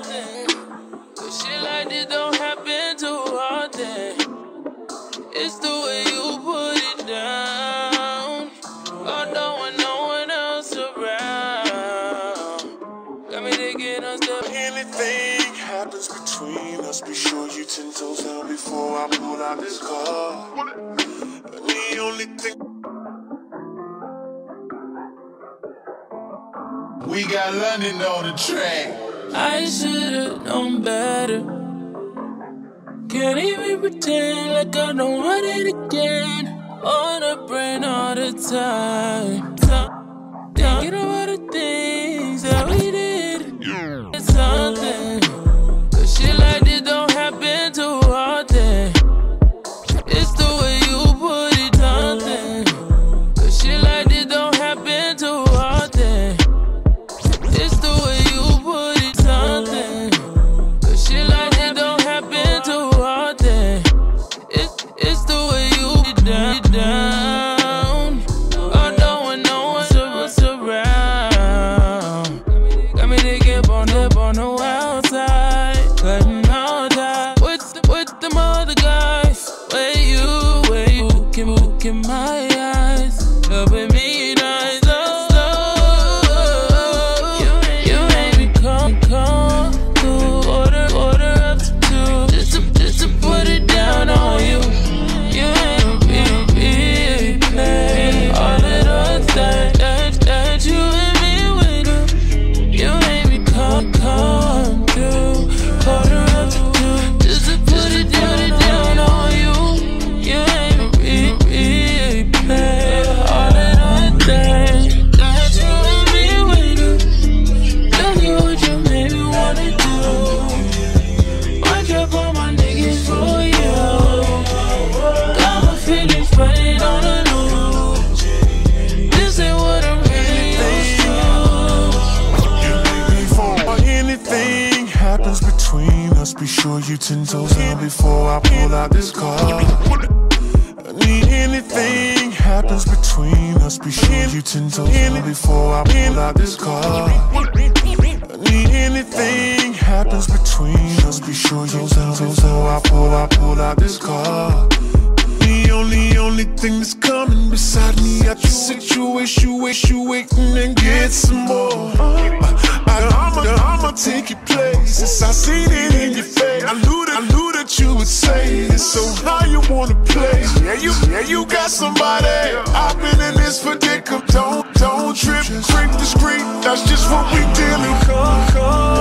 often. Cause shit like this don't happen too often. It's the way you put it down. Although when no one else around. Got me thinking on stuff. Anything happens between us, be sure you ten toes down before I pull out this car. The only thing. We got London on the track. I should've known better. Can't even pretend like I don't want it again. On the brain all the time. Thinking about the things between us, be sure you ten toes down before I pull out this car. Anything happens between us, be sure you ten toes down before I pull out this car. Anything happens between us, be sure you ten toes before I pull out, pull out this car. The only, only thing that's coming beside me at the situation, wish you waiting and get some more. I, I'ma, I'ma take your places. I seen it in your face. I knew that, I knew that you would say it. So how you wanna play? Yeah, you, yeah, you got somebody. I've been in this predicament. Don't, don't trip, creep discreet. That's just what we dealing. Come, come.